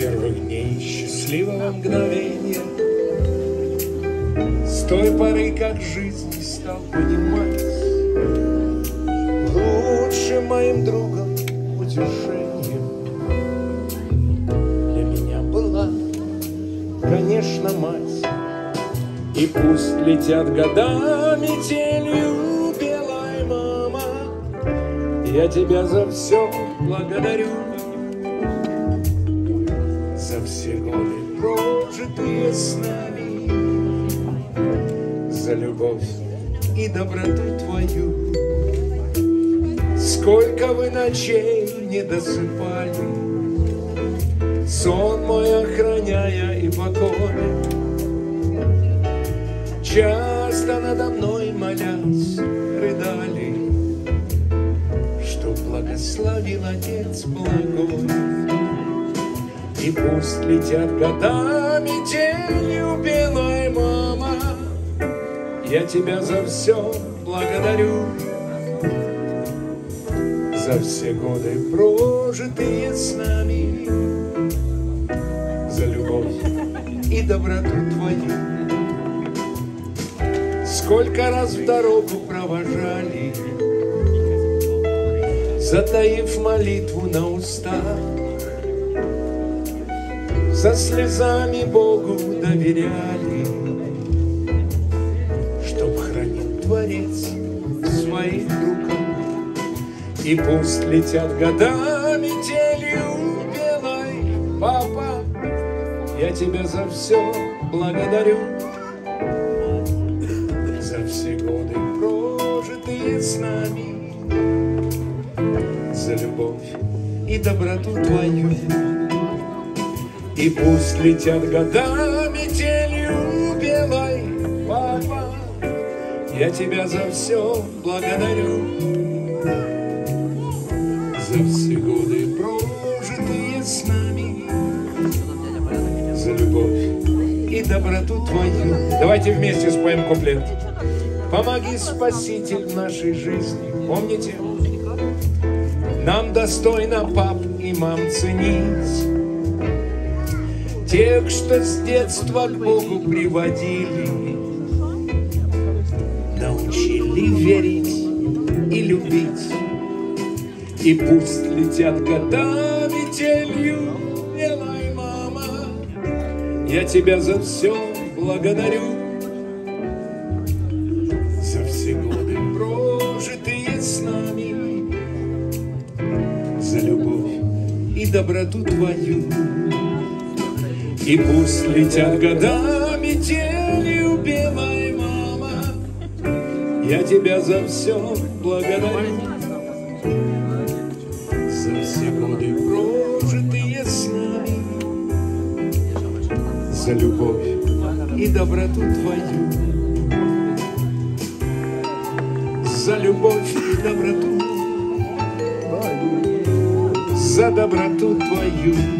первых дней счастливого мгновения С той поры, как жизнь стал понимать Лучшим моим другом утешением Для меня была, конечно, мать И пусть летят года метелью белая мама Я тебя за все благодарю за все годы, прожитые с нами, За любовь и доброту твою. Сколько вы ночей не досыпали, Сон мой охраняя и покой. Часто надо мной молясь рыдали, Что благословил Отец благой. И пусть летят года метелью белая мама, Я тебя за все благодарю. За все годы, прожитые с нами, За любовь и доброту твою. Сколько раз в дорогу провожали, Затаив молитву на устах, со слезами Богу доверяли, Чтоб хранил Творец в своих руках. И пусть летят года метелью белой, Папа, я тебя за все благодарю, с нами, За любовь и доброту твою. И пусть летят года метелью белой, папа, Я тебя за все благодарю. За все годы, прожитые с нами, За любовь и доброту твою. Давайте вместе споем куплет. Помоги, Спаситель, в нашей жизни. Помните? Нам достойно пап и мам ценить Тех, что с детства к Богу приводили, Научили верить и любить. И пусть летят года метелью, белая мама, Я тебя за все благодарю. Прожитые с нами, За любовь и доброту твою. И пусть летят года метелью, белая мама, Я тебя за все благодарю. За все годы, прожитые с нами, За любовь и доброту твою. Любовь и доброту, за доброту твою.